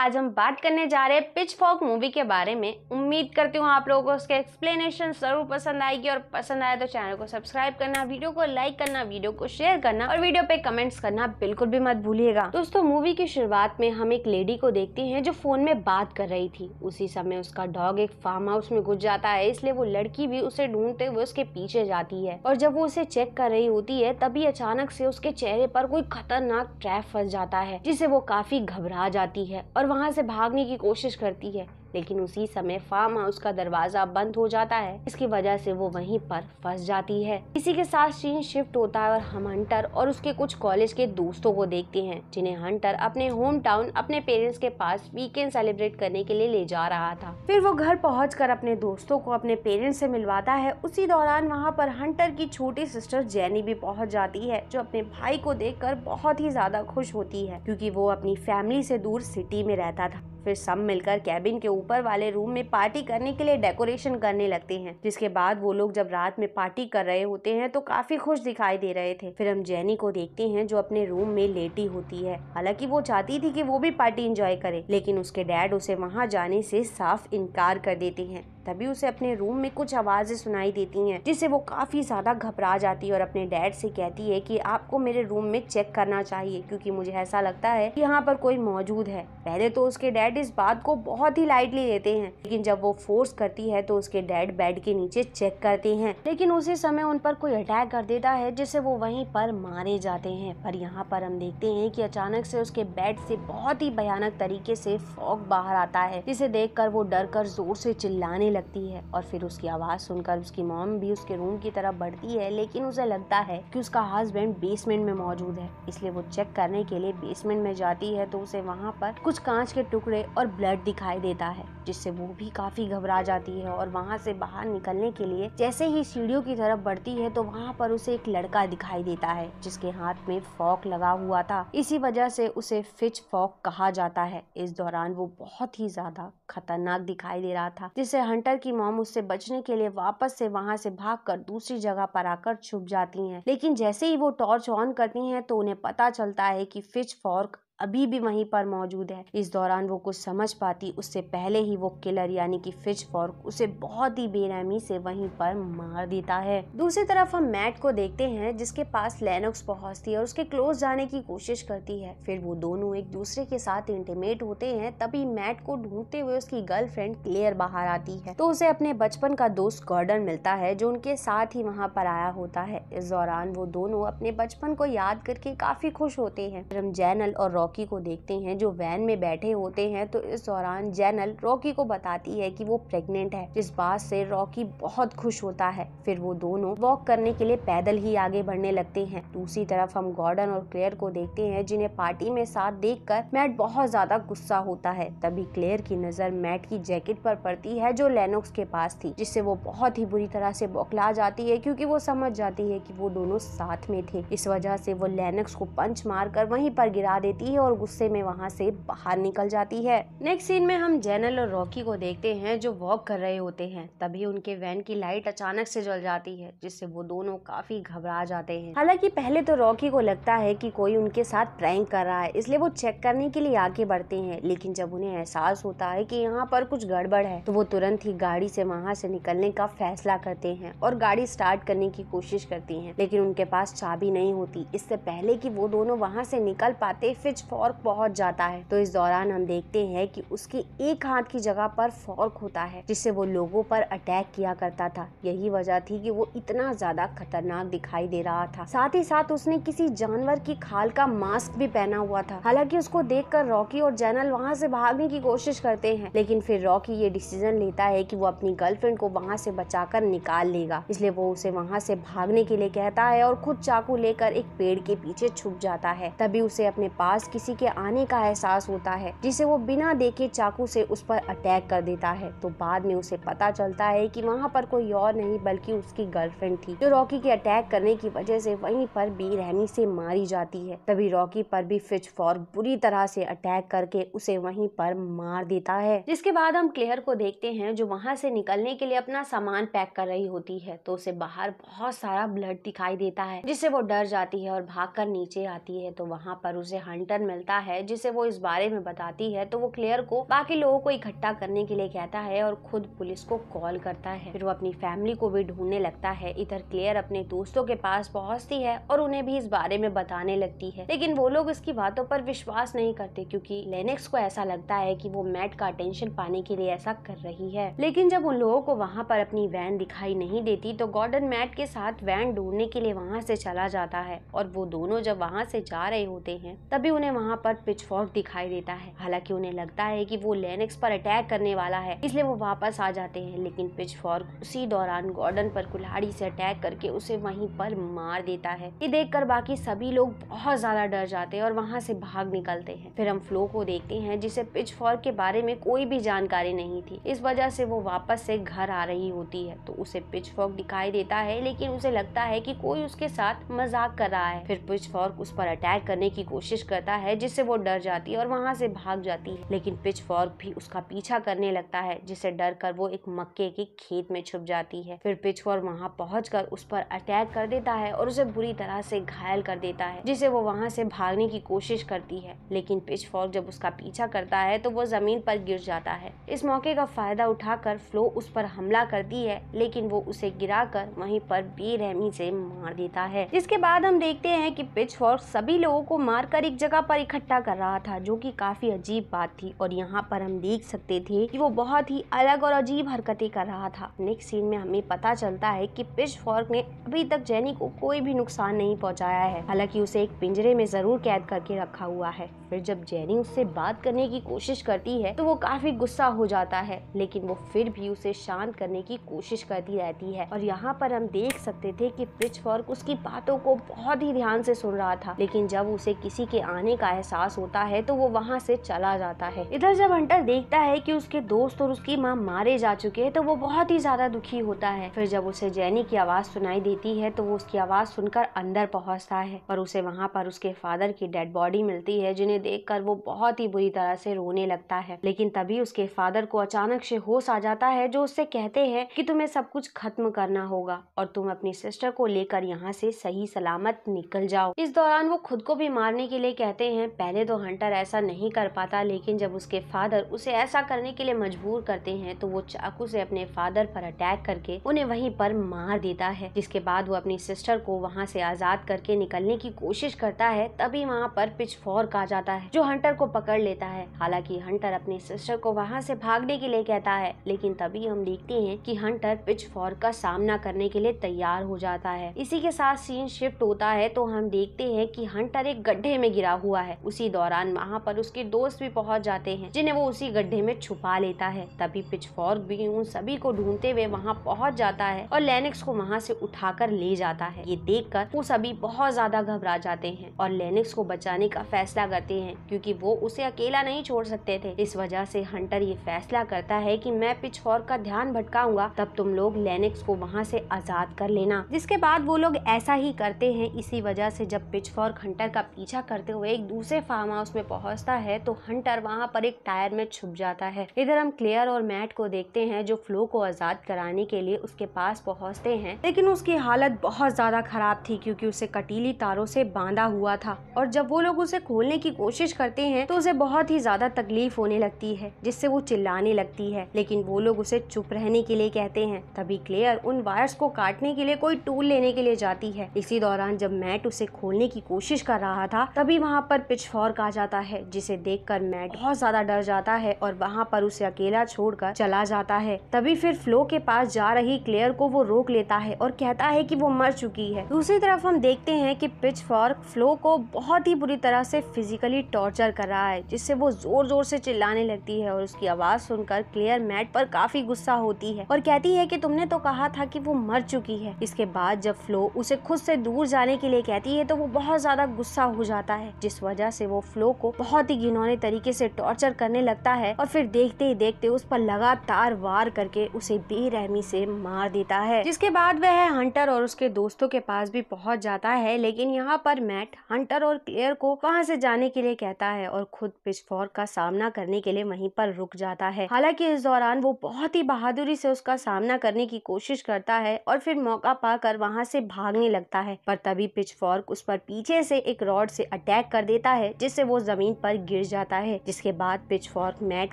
आज हम बात करने जा रहे हैं पिच फॉक मूवी के बारे में। उम्मीद करती हूँ आप लोगों को उसके एक्सप्लेनेशन ज़रूर पसंद आएगी और पसंद आए तो चैनल को सब्सक्राइब करना वीडियो को लाइक करना वीडियो को शेयर करना और वीडियो पे कमेंट्स करना बिल्कुल भी मत भूलिएगा। दोस्तों मूवी की शुरुआत में हम एक लेडी को देखते हैं जो फ़ोन में बात कर रही थी। उसी समय उसका डॉग एक फार्म हाउस में घुस जाता है, इसलिए वो लड़की भी उसे ढूंढते हुए उसके पीछे जाती है और जब वो उसे चेक कर रही होती है, तभी अचानक से उसके चेहरे पर कोई खतरनाक ट्रैप फंस जाता है, जिसे वो काफ़ी घबरा जाती है और वहाँ से भागने की कोशिश करती है। लेकिन उसी समय फार्म हाउस का दरवाज़ा बंद हो जाता है। इसकी वजह से वो वहीं पर फंस जाती है। इसी के साथ सीन शिफ्ट होता है और हम हंटर और उसके कुछ कॉलेज के दोस्तों को देखते हैं, जिन्हें हंटर अपने होम टाउन अपने पेरेंट्स के पास वीकेंड सेलिब्रेट करने के लिए ले जा रहा था। फिर वो घर पहुँच अपने दोस्तों को अपने पेरेंट्स से मिलवाता है। उसी दौरान वहाँ पर हंटर की छोटी सिस्टर जैनी भी पहुँच जाती है, जो अपने भाई को देख बहुत ही ज़्यादा खुश होती है, क्यूँकी वो अपनी फैमिली से दूर सिटी में रहता था। फिर सब मिलकर कैबिन के ऊपर वाले रूम में पार्टी करने के लिए डेकोरेशन करने लगते हैं, जिसके बाद वो लोग जब रात में पार्टी कर रहे होते हैं तो काफ़ी खुश दिखाई दे रहे थे। फिर हम जैनी को देखते हैं जो अपने रूम में लेटी होती है। हालाँकि वो चाहती थी कि वो भी पार्टी इंजॉय करे, लेकिन उसके डैड उसे वहाँ जाने से साफ़ इनकार कर देते हैं। तभी उसे अपने रूम में कुछ आवाज़ें सुनाई देती हैं, जिससे वो काफ़ी ज़्यादा घबरा जाती है और अपने डैड से कहती है कि आपको मेरे रूम में चेक करना चाहिए, क्योंकि मुझे ऐसा लगता है कि यहाँ पर कोई मौजूद है। पहले तो उसके डैड इस बात को बहुत ही लाइटली लेते हैं, लेकिन जब वो फोर्स करती है तो उसके डैड बेड के नीचे चेक करते हैं, लेकिन उसी समय उन पर कोई अटैक कर देता है, जिससे वो वहीं पर मारे जाते हैं। पर यहाँ पर हम देखते हैं कि अचानक से उसके बेड से बहुत ही भयानक तरीके से फॉग बाहर आता है, जिसे देखकर वो डर कर ज़ोर से चिल्लाने लगती है और फिर उसकी आवाज़ सुनकर उसकी मॉम भी उसके रूम की तरफ़ बढ़ती है, लेकिन उसे लगता है कि उसका हस्बैंड बेसमेंट में मौजूद है। इसलिए वो चेक करने के लिए बेसमेंट में जाती है तो उसे वहाँ पर कुछ कांच के टुकड़े और ब्लड दिखाई देता है, जिससे वो भी काफ़ी घबरा जाती है और वहाँ से बाहर निकलने के लिए जैसे ही सीढ़ियों की तरफ़ बढ़ती है तो वहाँ पर उसे एक लड़का दिखाई देता है, जिसके हाथ में फॉक लगा हुआ था। इसी वजह से उसे फिच फॉक कहा जाता है। इस दौरान वो बहुत ही ज़्यादा खतरनाक दिखाई दे रहा था, जिससे हंटर की मोम उससे बचने के लिए वापस से वहाँ से भागकर दूसरी जगह पर आकर छुप जाती हैं। लेकिन जैसे ही वो टॉर्च ऑन करती हैं तो उन्हें पता चलता है कि फिच फॉर्क अभी भी वहीं पर मौजूद है। इस दौरान वो कुछ समझ पाती, उससे पहले ही वो किलर यानी कि फिच फॉर्क उसे बहुत ही बेरहमी से वहीं पर मार देता है। दूसरी तरफ़ हम मैट को देखते हैं, जिसके पास लेनोक्स पहुँचती है और उसके क्लोज जाने की कोशिश करती है। फिर वो दोनों एक दूसरे के साथ इंटीमेट होते हैं, तभी मैट को ढूंढते हुए उसकी गर्लफ्रेंड क्लियर बाहर आती है। तो उसे अपने बचपन का दोस्त गॉर्डन मिलता है, जो उनके साथ ही वहाँ पर आया होता है। इस दौरान वो दोनों अपने बचपन को याद करके काफ़ी खुश होते हैं। हम जैनल और रॉक रॉकी को देखते हैं, जो वैन में बैठे होते हैं तो इस दौरान जैनल रॉकी को बताती है कि वो प्रेग्नेंट है। जिस बात से रॉकी बहुत खुश होता है। फिर वो दोनों वॉक करने के लिए पैदल ही आगे बढ़ने लगते हैं। दूसरी तरफ़ हम गॉर्डन और क्लेयर को देखते हैं, जिन्हें पार्टी में साथ देखकर मैट बहुत ज़्यादा गुस्सा होता है। तभी क्लेयर की नज़र मैट की जैकेट पर पड़ती है, जो लेनोक्स के पास थी, जिससे वो बहुत ही बुरी तरह से बौखला जाती है, क्योंकि वो समझ जाती है कि वो दोनों साथ में थे। इस वजह से वो लेनोक्स को पंच मारकर वहीं पर गिरा देती है और गुस्से में वहाँ से बाहर निकल जाती है। नेक्स्ट सीन में हम जैनल और रॉकी को देखते हैं जो वॉक कर रहे होते हैं। तभी उनके वैन की लाइट अचानक से जल जाती है, जिससे वो दोनों काफ़ी घबरा जाते हैं। हालाँकि पहले तो रॉकी को लगता है कि कोई उनके साथ प्रैंक कर रहा है, इसलिए वो चेक करने के लिए आगे बढ़ते हैं। लेकिन जब उन्हें एहसास होता है कि यहाँ पर कुछ गड़बड़ है तो वो तुरंत ही गाड़ी से वहाँ से निकलने का फैसला करते हैं और गाड़ी स्टार्ट करने की कोशिश करती हैं। लेकिन उनके पास चाबी नहीं होती, इससे पहले कि वो दोनों वहाँ से निकल पाते फिच फॉर्क पहुँच जाता है। तो इस दौरान हम देखते हैं कि उसके एक हाथ की जगह पर फॉर्क होता है, जिससे वो लोगों पर अटैक किया करता था। यही वजह थी कि वो इतना ज़्यादा खतरनाक दिखाई दे रहा था। साथ ही साथ उसने किसी जानवर की खाल का मास्क भी पहना हुआ था। हालाँकि उसको देखकर रॉकी और जैनल वहाँ से भागने की कोशिश करते हैं, लेकिन फिर रॉकी ये डिसीज़न लेता है कि वो अपनी गर्लफ्रेंड को वहाँ से बचाकर निकाल लेगा। इसलिए वो उसे वहाँ से भागने के लिए कहता है और खुद चाकू लेकर एक पेड़ के पीछे छुप जाता है। तभी उसे अपने पास किसी के आने का एहसास होता है, जिसे वो बिना देखे चाकू से उस पर अटैक कर देता है। तो बाद में उसे पता चलता है कि वहाँ पर कोई और नहीं, बल्कि उसकी गर्लफ्रेंड थी, जो रॉकी के अटैक करने की वजह से वहीं पर बेरहमी से मारी जाती है। तभी रॉकी पर भी फिच फॉर बुरी तरह से अटैक करके उसे वहीं पर मार देता है, जिसके बाद हम क्लेयर को देखते हैं, जो वहाँ से निकलने के लिए अपना सामान पैक कर रही होती है। तो उसे बाहर बहुत सारा ब्लड दिखाई देता है, जिससे वो डर जाती है और भाग नीचे आती है। तो वहाँ पर उसे हंटर गॉर्डन मिलता है, जिसे वो इस बारे में बताती है तो वो क्लियर को बाकी लोगों को इकट्ठा करने के लिए कहता है और खुद पुलिस को कॉल करता है। फिर वो अपनी फैमिली को भी ढूँढने लगता है। इधर क्लियर अपने दोस्तों के पास पहुँचती है और उन्हें भी इस बारे में बताने लगती है। लेकिन वो लोग इसकी बातों पर विश्वास नहीं करते, क्योंकि लेनेक्स को ऐसा लगता है कि वो मैट का अटेंशन पाने के लिए ऐसा कर रही है। लेकिन जब उन लोगों को वहाँ पर अपनी वैन दिखाई नहीं देती तो गॉर्डन मैट के साथ वैन ढूँढने के लिए वहाँ से चला जाता है। और वो दोनों जब वहाँ से जा रहे होते हैं, तभी उन्हें वहाँ पर पिचफॉर्क दिखाई देता है। हालाँकि उन्हें लगता है कि वो लेनेक्स पर अटैक करने वाला है, इसलिए वो वापस आ जाते हैं, लेकिन पिचफॉर्क उसी दौरान गॉर्डन पर कुल्हाड़ी से अटैक करके उसे वहीं पर मार देता है। ये देखकर बाकी सभी लोग बहुत ज़्यादा डर जाते हैं और वहाँ से भाग निकलते हैं। फिर हम फ्लो को देखते हैं, जिसे पिचफॉर्क के बारे में कोई भी जानकारी नहीं थी। इस वजह से वो वापस से घर आ रही होती है तो उसे पिचफॉर्क दिखाई देता है, लेकिन उसे लगता है कि कोई उसके साथ मज़ाक कर रहा है। फिर पिचफॉर्क उस पर अटैक करने की कोशिश करता है जिससे वो डर जाती है और वहाँ से भाग जाती है। लेकिन पिचफॉर्क भी उसका पीछा करने लगता है, जिससे डर कर वो एक मक्के के खेत में छुप जाती है। फिर पिचफॉर्क वहाँ पहुँच उस पर अटैक कर देता है और उसे बुरी तरह से घायल कर देता है जिसे वो वहाँ से भागने की कोशिश करती है। लेकिन पिचफॉर्क जब उसका पीछा करता है तो वो ज़मीन पर गिर जाता है। इस मौके का फ़ायदा उठाकर फ्लो उस पर हमला करती है, लेकिन वो उसे गिराकर वहीं पर बेरहमी से मार देता है। जिसके बाद हम देखते हैं कि पिचफॉर्क सभी लोगों को मारकर एक जगह पर इकट्ठा कर रहा था, जो कि काफ़ी अजीब बात थी। और यहाँ पर हम देख सकते थे कि वो बहुत ही अलग और अजीब हरकतें कर रहा था। नेक्स्ट सीन में हमें पता चलता है कि पिचफॉर्क ने अभी तक जेनी को कोई भी नुकसान नहीं पहुँचाया है। हालाँकि उसे एक पिंजरे में ज़रूर कैद करके रखा हुआ है। फिर जब जेनी उससे बात करने की कोशिश करती है तो वो काफ़ी गुस्सा हो जाता है। लेकिन वो फिर भी उसे शांत करने की कोशिश करती रहती है। और यहाँ पर हम देख सकते थे कि पिच फॉर्क उसकी बातों को बहुत ही ध्यान से सुन रहा था। लेकिन जब उसे किसी के आने का एहसास होता है तो वो वहाँ से चला जाता है। इधर जब हंटर देखता है कि उसके दोस्त और उसकी माँ मारे जा चुके हैं तो वो बहुत ही ज़्यादा दुखी होता है। फिर जब उसे जैनी की आवाज़ सुनाई देती है तो वो उसकी आवाज़ सुनकर अंदर पहुँचता है और उसे वहाँ पर उसके फादर की डेड बॉडी मिलती है, जिन्हें देखकर वो बहुत ही बुरी तरह से रोने लगता है। लेकिन तभी उसके फादर को अचानक से होश आ जाता है, जो उससे कहते हैं कि तुम्हें सब कुछ खत्म करना होगा और तुम अपनी सिस्टर को लेकर यहाँ से सही सलामत निकल जाओ। इस दौरान वो खुद को भी मारने के लिए कहते हैं, पहले तो हंटर ऐसा नहीं कर पाता, लेकिन जब उसके फादर उसे ऐसा करने के लिए मजबूर करते हैं तो वो चाकू से अपने फादर पर अटैक करके उन्हें वहीं पर मार देता है। जिसके बाद वो अपनी सिस्टर को वहाँ से आज़ाद करके निकलने की कोशिश करता है, तभी वहाँ पर पिच फोर्क आ जाता है, जो हंटर को पकड़ लेता है। हालाँकि हंटर अपनी सिस्टर को वहाँ से भागने के लिए कहता है, लेकिन तभी हम देखते हैं कि हंटर पिच फॉर का सामना करने के लिए तैयार हो जाता है। इसी के साथ सीन शिफ्ट होता है तो हम देखते हैं कि हंटर एक गड्ढे में गिरा हुआ है। उसी दौरान वहाँ पर उसके दोस्त भी पहुँच जाते हैं, जिन्हें वो उसी गड्ढे में छुपा लेता है। तभी पिच फॉर्क भी उन सभी को ढूंढते हुए वहाँ पहुँच जाता है और लेनिक्स को वहाँ से उठाकर ले जाता है। ये देख वो सभी बहुत ज़्यादा घबरा जाते हैं और लेनिक्स को बचाने का फैसला करते हैं, क्योंकि वो उसे अकेला नहीं छोड़ सकते थे। इस वजह से हंटर ये फैसला करता है कि मैं पिचफॉर्क का ध्यान भटकाऊँगा, तब तुम लोग लेनिक्स को वहाँ से आज़ाद कर लेना। जिसके बाद वो लोग ऐसा ही करते हैं, इसी वजह से जब पिचफॉर्क हंटर का पीछा करते हुए एक दूसरे फार्म हाउस में पहुँचता है तो हंटर वहाँ पर एक टायर में छुप जाता है। इधर हम क्लेयर और मैट को देखते हैं, जो फ्लो को आज़ाद कराने के लिए उसके पास पहुँचते हैं। लेकिन उसकी हालत बहुत ज़्यादा खराब थी, क्योंकि उसे कटीली तारों से बांधा हुआ था। और जब वो लोग उसे खोलने की कोशिश करते हैं तो उसे बहुत ही ज़्यादा तकलीफ़ होने लगती है, जिससे वो चिल्लाने लगती है। लेकिन वो लोग उसे चुप रहने के लिए कहते हैं। तभी क्लेयर उन वायर्स को काटने के लिए कोई टूल लेने के लिए जाती है। इसी दौरान जब मैट उसे खोलने की कोशिश कर रहा था, तभी वहाँ पर पिचफॉर्क आ जाता है, जिसे देख मैट बहुत ज़्यादा डर जाता है और वहाँ पर उसे अकेला छोड़कर चला जाता है। तभी फिर फ्लो के पास जा रही क्लेयर को वो रोक लेता है और कहता है कि वो मर चुकी है। दूसरी तरफ़ हम देखते हैं कि पिचफॉर्क फ्लो को बहुत ही बुरी तरह से फिजिकली टॉर्चर कर रहा है, जिससे वो ज़ोर ज़ोर से चिल्लाने लगती है और उसकी आवाज़ सुनकर क्लेयर मैट पर काफ़ी गुस्सा होती है और कहती है कि तुमने तो कहा था कि वो मर चुकी है। इसके बाद जब फ्लो उसे खुद से दूर जाने के लिए कहती है तो वो बहुत ज़्यादा गुस्सा हो जाता है जिस वजह से वो फ्लो को बहुत ही घिनौने तरीके से टॉर्चर करने लगता है और फिर देखते ही देखते उस पर लगातार वार करके उसे बेरहमी से मार देता है। जिसके बाद वह हंटर और उसके दोस्तों के पास भी पहुँच जाता है, लेकिन यहाँ पर मैट हंटर और क्लियर को वहाँ से जाने के लिए कहता है और खुद पिचफॉर्क का सामना करने के लिए वहीं पर रुक जाता है। हालाँकि इस दौरान वो बहुत ही बहादुरी से उसका सामना करने की कोशिश करता है और फिर मौका पाकर वहाँ से भागने लगता है, पर तभी पिचफॉर्क उस पर पीछे से एक रॉड से अटैक कर देता है, जिससे वो ज़मीन पर गिर जाता है, जिसके बाद पिच फॉर्क मैट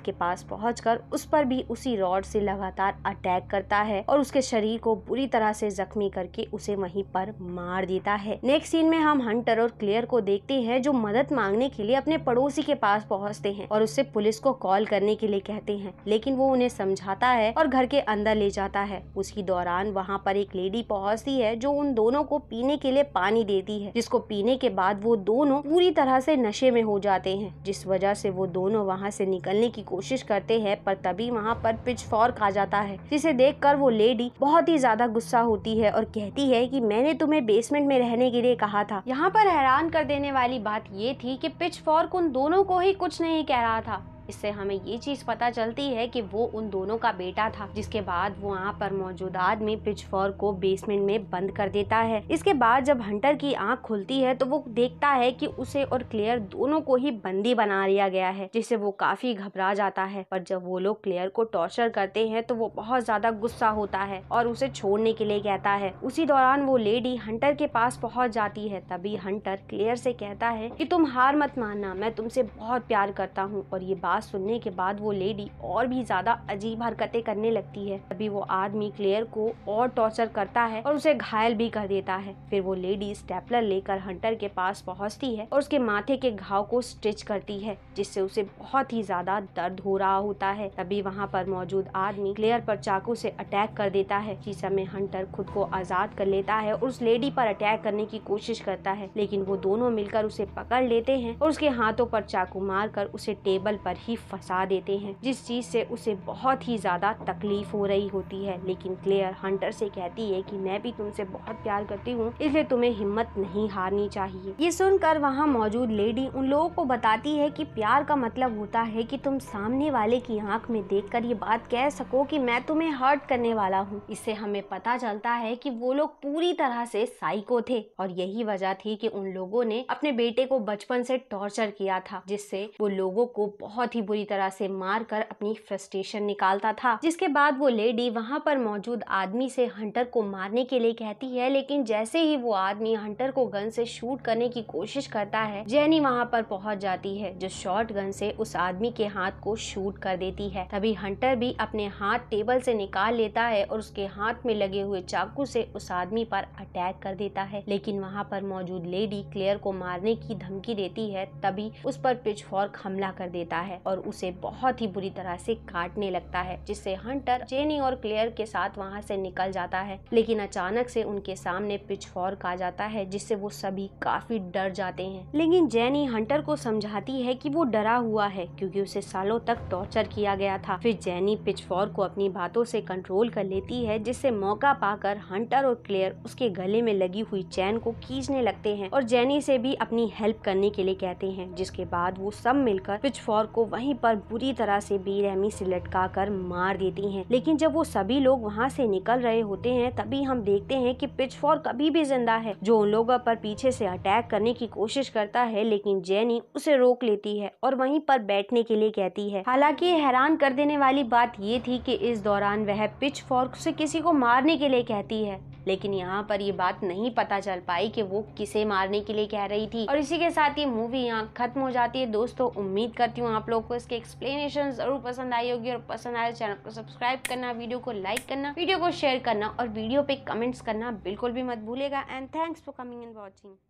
के पास पहुँच उस पर भी उसी रॉड से लगातार अटैक करता है और उसके शरीर को बुरी तरह से जख्मी करके उसे वहीं पर मार देता है। नेक्स्ट सीन में हम हंटर और क्लियर को देखते हैं, जो मदद मांगने के लिए अपने पड़ोसी के पास पहुँचते हैं और उससे पुलिस को कॉल करने के लिए कहते हैं, लेकिन वो उन्हें समझाता है और घर के अंदर ले जाता है। उसी दौरान वहाँ पर एक लेडी पहुँचती है, जो उन दोनों को पीने के लिए पानी देती है, जिसको पीने के बाद वो दोनों पूरी तरह से नशे में हो जाते हैं। जिस वजह से वो दोनों वहाँ से निकलने की कोशिश करते हैं, पर तभी वहाँ पर पिच फॉर्क आ जाता है, जिसे देख वो लेडी बहुत ही ज़्यादा गुस्सा होती है और कहती है की मैंने तुम्हें बेसमेंट में रहने के लिए कहा था। यहाँ पर हैरान कर देने वाली बात ये थी की पिच फॉर्क उन दोनों को ही कुछ नहीं कह रहा था। इससे हमें ये चीज़ पता चलती है कि वो उन दोनों का बेटा था, जिसके बाद वो वहाँ पर मौजूद आदमी पिचफॉर को बेसमेंट में बंद कर देता है। इसके बाद जब हंटर की आँख खुलती है तो वो देखता है कि उसे और क्लियर दोनों को ही बंदी बना लिया गया है, जिससे वो काफ़ी घबरा जाता है। पर जब वो लोग क्लियर को टॉर्चर करते हैं तो वो बहुत ज़्यादा गुस्सा होता है और उसे छोड़ने के लिए कहता है। उसी दौरान वो लेडी हंटर के पास पहुँच जाती है। तभी हंटर क्लियर से कहता है कि, तुम हार मत मानना, मैं तुमसे बहुत प्यार करता हूँ और ये बात बात सुनने के बाद वो लेडी और भी ज़्यादा अजीब हरकतें करने लगती है। तभी वो आदमी क्लेयर को और टॉर्चर करता है और उसे घायल भी कर देता है। फिर वो लेडी स्टेपलर लेकर हंटर के पास पहुँचती है और उसके माथे के घाव को स्टिच करती है, जिससे उसे बहुत ही ज़्यादा दर्द हो रहा होता है। तभी वहाँ पर मौजूद आदमी क्लेयर पर चाकू से अटैक कर देता है। जिस समय हंटर खुद को आज़ाद कर लेता है और उस लेडी पर अटैक करने की कोशिश करता है, लेकिन वो दोनों मिलकर उसे पकड़ लेते हैं और उसके हाथों पर चाकू मारकर उसे टेबल पर ही फंसा देते हैं, जिस चीज़ से उसे बहुत ही ज़्यादा तकलीफ़ हो रही होती है। लेकिन क्लेयर हंटर से कहती है कि मैं भी तुमसे बहुत प्यार करती हूँ, इसलिए तुम्हें हिम्मत नहीं हारनी चाहिए। ये सुनकर वहाँ मौजूद लेडी उन लोगों को बताती है कि प्यार का मतलब होता है कि तुम सामने वाले की आँख में देखकर ये बात कह सको कि मैं तुम्हें हर्ट करने वाला हूँ। इससे हमें पता चलता है कि वो लोग पूरी तरह से साइको थे और यही वजह थी कि उन लोगों ने अपने बेटे को बचपन से टॉर्चर किया था, जिससे वो लोगों को बहुत ही बुरी तरह से मार कर अपनी फ्रस्ट्रेशन निकालता था। जिसके बाद वो लेडी वहाँ पर मौजूद आदमी से हंटर को मारने के लिए कहती है, लेकिन जैसे ही वो आदमी हंटर को गन से शूट करने की कोशिश करता है जैनी वहाँ पर पहुँच जाती है, जो शॉर्ट गन से उस आदमी के हाथ को शूट कर देती है। तभी हंटर भी अपने हाथ टेबल से निकाल लेता है और उसके हाथ में लगे हुए चाकू से उस आदमी पर अटैक कर देता है। लेकिन वहाँ पर मौजूद लेडी क्लेयर को मारने की धमकी देती है, तभी उस पर पिच हमला कर देता है। और उसे बहुत ही बुरी तरह से काटने लगता है, जिससे हंटर, जेनी और क्लेयर के साथ वहाँ से निकल जाता है। लेकिन अचानक से उनके सामने पिच फॉर्क आ जाता है, जिससे वो सभी काफ़ी डर जाते हैं। लेकिन जेनी हंटर को समझाती है कि वो डरा हुआ है, क्योंकि उसे सालों तक टॉर्चर किया गया था। फिर जेनी पिच को अपनी बातों से कंट्रोल कर लेती है, जिससे मौका पाकर हंटर और क्लेयर उसके गले में लगी हुई चैन को खींचने लगते हैं और जेनी से भी अपनी हेल्प करने के लिए कहते हैं, जिसके बाद वो सब मिलकर पिच को वहीं पर बुरी तरह से बेरहमी से लटका कर मार देती हैं। लेकिन जब वो सभी लोग वहाँ से निकल रहे होते हैं, तभी हम देखते हैं कि पिच फॉर कभी भी ज़िंदा है। जो उन लोगों पर पीछे से अटैक करने की कोशिश करता है, लेकिन जेनी उसे रोक लेती है और वहीं पर बैठने के लिए कहती है। हालाँकि हैरान कर देने वाली बात ये थी कि इस दौरान वह पिच फॉर्क से किसी को मारने के लिए कहती है। लेकिन यहाँ पर ये बात नहीं पता चल पाई कि वो किसे मारने के लिए कह रही थी। और इसी के साथ ये मूवी यहाँ खत्म हो जाती है। दोस्तों, उम्मीद करती हूँ आप लोग को इसके एक्सप्लेनेशन ज़रूर पसंद आई होगी और पसंद आए चैनल को सब्सक्राइब करना वीडियो को लाइक करना वीडियो को शेयर करना और वीडियो पे कमेंट्स करना बिल्कुल भी मत भूलेगा and thanks for coming and watching